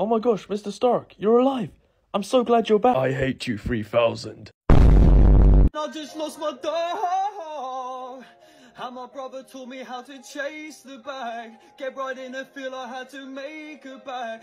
Oh my gosh, Mr. Stark, you're alive. I'm so glad you're back. I hate you 3000. I just lost my dog. And my brother taught me how to chase the bag. Get right in the feel I had to make a bag.